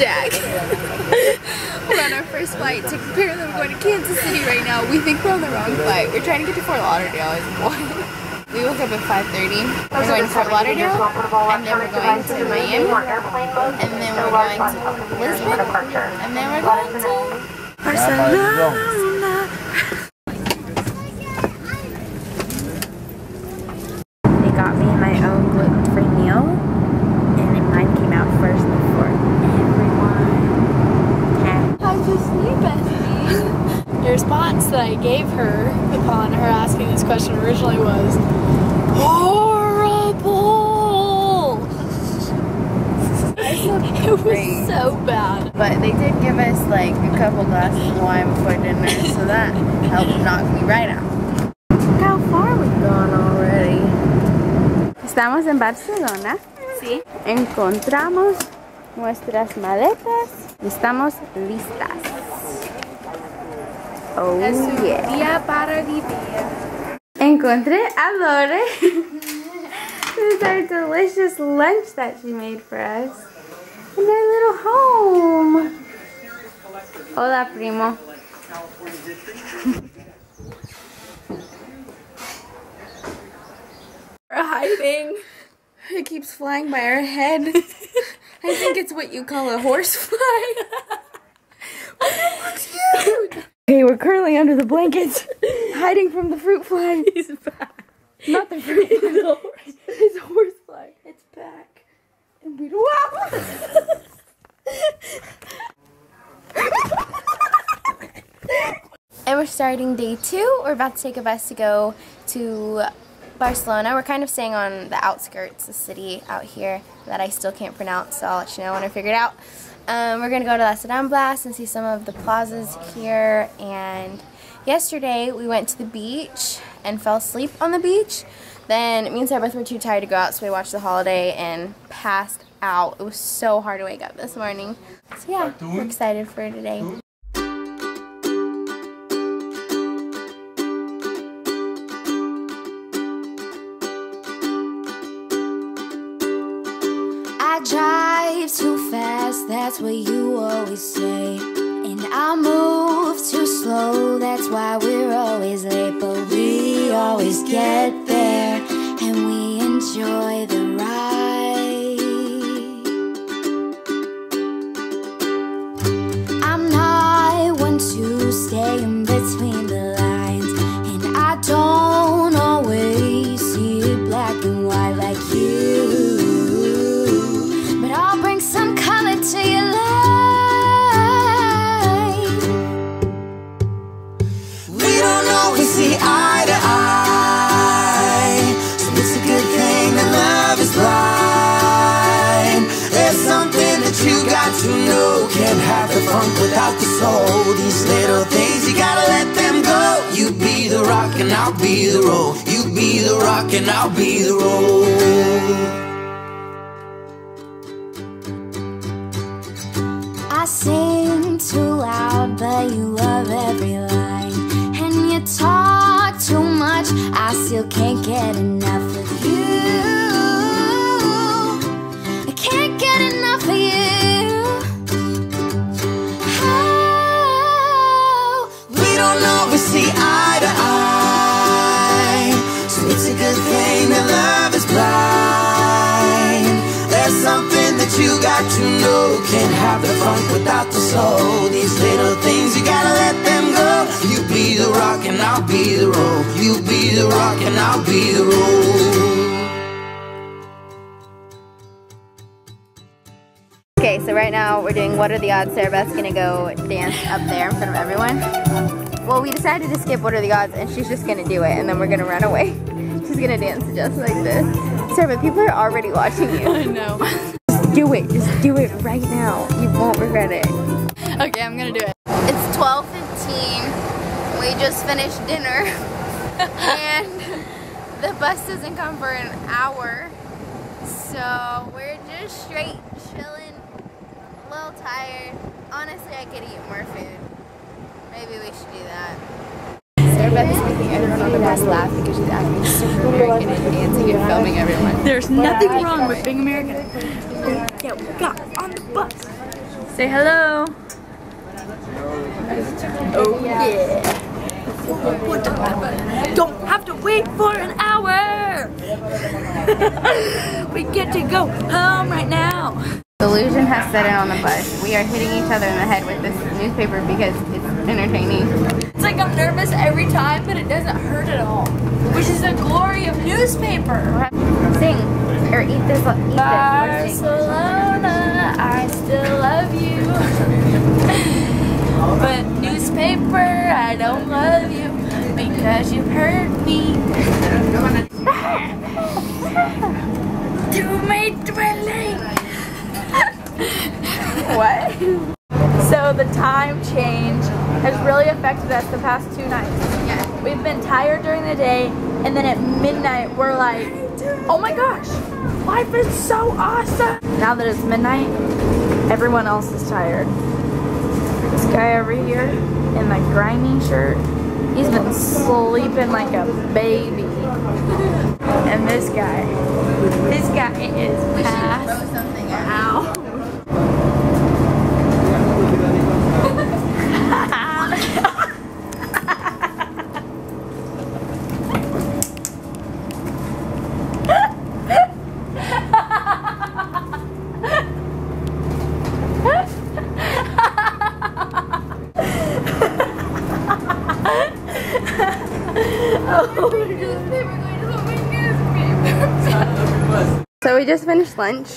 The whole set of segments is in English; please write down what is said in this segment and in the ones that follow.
Jack. we're on our first flight to apparently we're going to Kansas City right now. We think we're on the wrong flight. We're trying to get to Fort Lauderdale as one. We woke up at 5.30. We're going to Fort Lauderdale, and then we're going to Miami, and then we're going to Lisbon, and then we're going to Barcelona. They got me my own gluten-free meal, and mine came out first before everyone. Okay. How's your sleep, Bessie? The response that I gave her upon her asking this question originally was horrible. it was so bad. But they did give us like a couple glasses of wine before dinner, so that helped knock me right out. Look how far we've gone already. Estamos en Barcelona. Sí. Encontramos nuestras maletas estamos listas. Oh Es un oh, yeah. día para vivir. Encontré a Lore. this is our delicious lunch that she made for us. in our little home. Hola, primo. We're hiding. It keeps flying by our head. I think it's what you call a horsefly. Okay, we're currently under the blankets, hiding from the fruit fly. He's back. Not the fruit fly. His horsefly. It's back. And we wow. And we're starting day two. We're about to take a bus to go to Barcelona. We're kind of staying on the outskirts, the city out here that I still can't pronounce, so I'll let you know when I figure it out. Um, we're going to go to La Las Ramblas and see some of the plazas here. And yesterday we went to the beach and fell asleep on the beach. Then me and Sarah both were too tired to go out, so we watched the holiday and passed out. It was so hard to wake up this morning. So yeah, we're excited for today. I drive too fast, that's what you always say. And I move too slow, that's why we're always late. But we always get there, funk without the soul. These little things, you gotta let them go. You be the rock and I'll be the roll. You be the rock and I'll be the roll. I sing too loud, but you love every line. And you talk too much, I still can't get enough without the soul. These little things, you gotta let them go. You be the rock and I'll be the roll. You be the rock and I'll be the roll. Okay, so right now we're doing What Are the Odds? Sarah Beth's gonna go dance up there in front of everyone. Well, we decided to skip What Are the Odds and she's just gonna do it and then we're gonna run away. She's gonna dance just like this. Sarah Beth, people are already watching you. I know. Do it. Just do it right now. You won't regret it. Okay, I'm gonna do it. It's 12.15. We just finished dinner. and the bus doesn't come for an hour. So we're just straight chilling. A little tired. Honestly, I could eat more food. Maybe we should do that. Sarah Beth is making everyone on the bus laugh because she's acting super American and dancing and filming everyone. There's nothing wrong with being American. Yeah, we got on the bus. Say hello. Oh yeah. Don't have to wait for an hour. we get to go home right now. Delusion has set in on the bus. We are hitting each other in the head with this newspaper because it's entertaining. It's like I'm nervous every time, but it doesn't hurt at all. Which is the glory of newspaper. Sing or eat this. Eat this. Barcelona, I still love you. but newspaper, I don't love you because you hurt me. to my dwelling. What? So the time change has really affected us the past two nights. We've been tired during the day, and then at midnight we're like, oh my gosh, life is so awesome. Now that it's midnight, everyone else is tired. This guy over here in the grimy shirt, he's been sleeping like a baby. And this guy, this guy is past out. So we just finished lunch.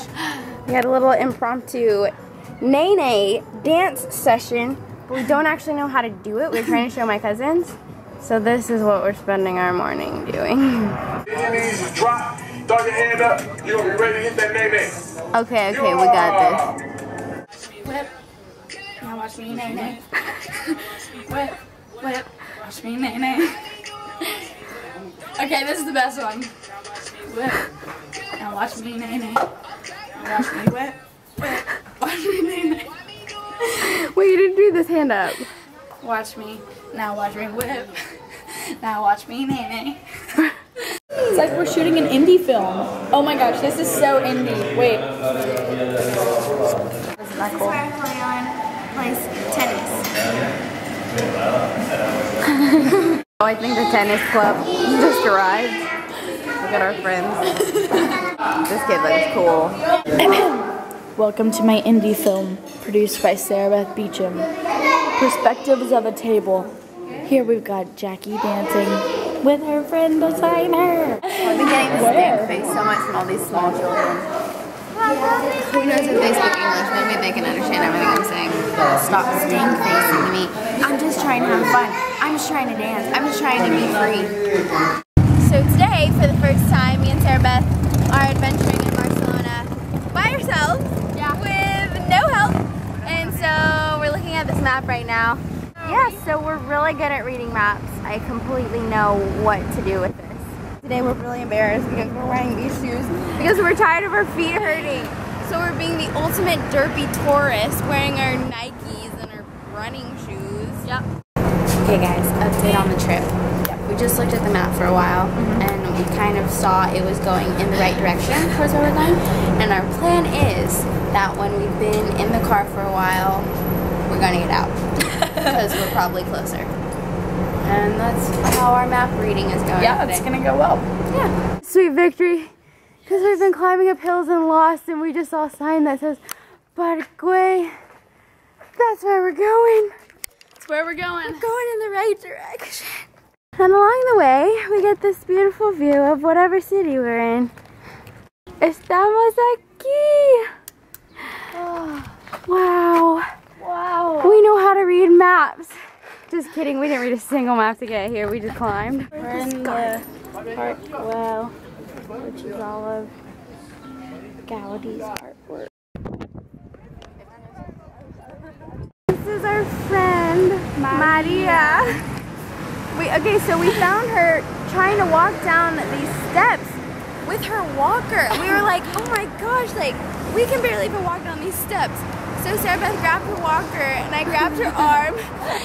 We had a little impromptu Nae Nae dance session, but we don't actually know how to do it. We're trying to show my cousins. So this is what we're spending our morning doing. Okay, okay, we got this. Whip. Now watch me, nay. Whip, whip. Watch me, nay. Okay, this is the best one. Whip. Now watch me, nay, nay. Now watch me, whip, whip. Watch me, nay, nay. Wait, you didn't do this hand up. Watch me. Now watch me, whip. Now watch me, nay, nay. It's like we're shooting an indie film. Oh my gosh, this is so indie. Wait. Isn't that cool? Leon plays tennis. Oh, I think the tennis club just arrived. At our friends. this kid looks cool. Welcome to my indie film, produced by Sarah Beth Beecham. Perspectives of a table. Here we've got Jackie dancing with her friend beside her. I've been getting this big face so much from all these small children. Who knows if they speak English? Maybe they can understand everything I'm saying. Stop stink facing me. I'm just trying to have fun. I'm just trying to dance. I'm just trying to be free. So today, for the first time, me and Sarah Beth are adventuring in Barcelona by ourselves with no help. And so we're looking at this map right now. Yeah, so we're really good at reading maps. I completely know what to do with this. Today we're really embarrassed because we're wearing these shoes because we're tired of our feet hurting. So we're being the ultimate derpy tourist wearing our Nikes and our running shoes. Yep. Okay guys, update on the trip. We just looked at the map for a while mm-hmm. and we kind of saw it was going in the right direction towards where we're going. And our plan is that when we've been in the car for a while, we're gonna get out because we're probably closer. And that's how our map reading is going. Yeah, today. it's gonna go well. Yeah. Sweet victory. Because we've been climbing up hills and lost, and we just saw a sign that says Parque. That's where we're going. That's where we're going. Going in the right direction. And along the way, we get this beautiful view of whatever city we're in. Estamos aquí. Ah. Wow. Wow. We know how to read maps. Just kidding, we didn't read a single map to get here. We just climbed. We're in the Park Güell, which is all of Gaudi's artwork. This is our friend Maria. We okay, so we found her trying to walk down these steps with her walker. We were like, oh my gosh, like we can barely even walk down these steps. So Sarah Beth grabbed her walker and I grabbed her arm.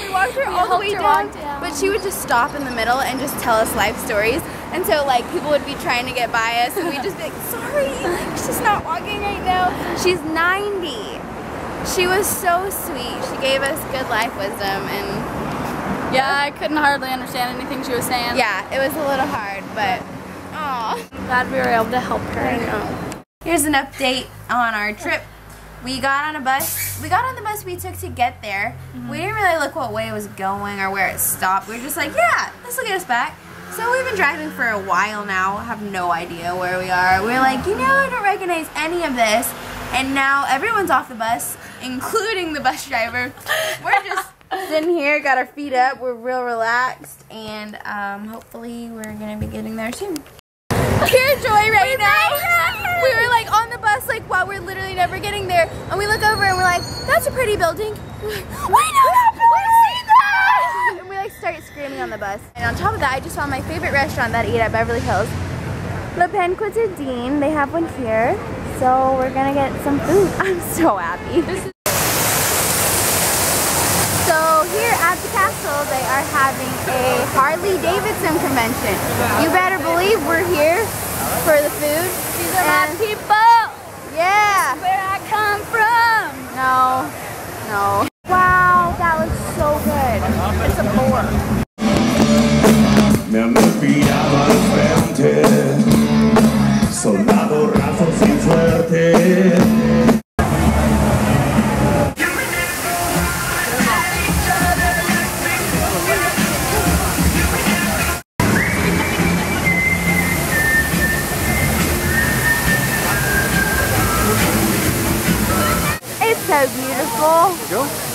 We walked her all the way down, down. but she would just stop in the middle and just tell us life stories. And so like people would be trying to get by us and we'd just be like, sorry, she's not walking right now. She's 90. she was so sweet. She gave us good life wisdom and Yeah, I couldn't hardly understand anything she was saying. yeah, it was a little hard, but oh, Glad we were able to help her. Here's an update on our trip. We got on a bus. We got on the bus we took to get there. Mm-hmm. We didn't really look what way it was going or where it stopped. We were just like, yeah, this will get us back. So we've been driving for a while now. Have no idea where we are. We're like, you know, I don't recognize any of this. And now everyone's off the bus, including the bus driver. We're just sitting here, got our feet up. We're real relaxed, and um, hopefully we're gonna be getting there soon. Pure joy right now. We were like on the bus, like wow, we're literally never getting there, and we look over and we're like, that's a pretty building. We're like, we know that building. that. And we like start screaming on the bus. And on top of that, I just found my favorite restaurant that I eat at Beverly Hills, Le Pain Quotidien. They have one here, so we're gonna get some food. I'm so happy. So here at the castle, they are having a Harley Davidson convention. You better believe we're here for the food. These are my And- people. Yeah. So beautiful.